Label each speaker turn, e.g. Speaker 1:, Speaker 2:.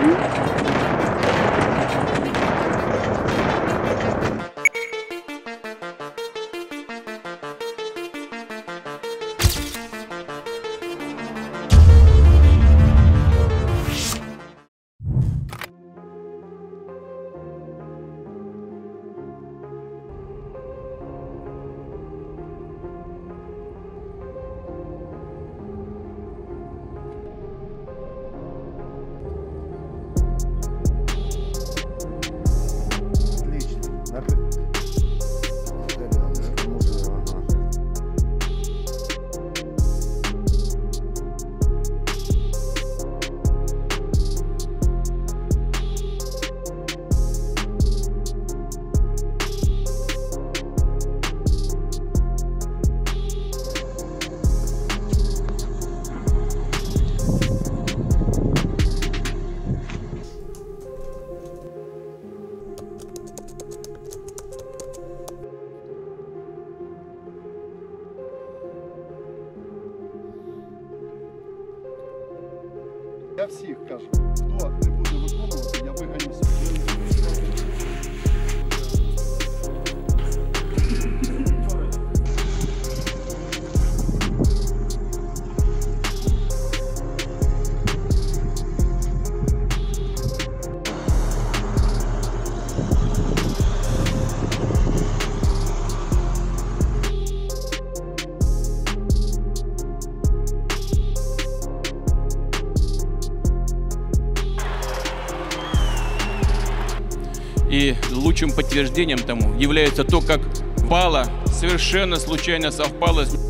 Speaker 1: you.
Speaker 2: Я всіх кажу, хто
Speaker 3: И лучшим подтверждением тому является то, как пала, совершенно случайно совпало с